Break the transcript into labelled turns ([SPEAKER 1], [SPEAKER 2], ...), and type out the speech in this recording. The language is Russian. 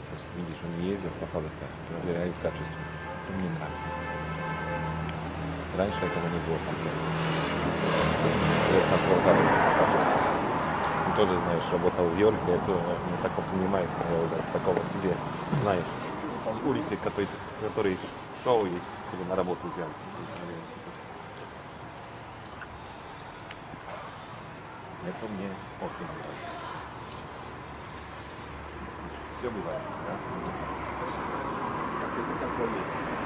[SPEAKER 1] нравится, видишь, они ездят по фабрикам, проверяют качество. Это мне нравится. Раньше этого не было контроля. Ты тоже знаешь, работал в Йорке, это не так понимает, такого себе знаешь. С улицы, который, который шел и на работу взял. Это мне очень нравится. Все бывает, да? Это такое есть.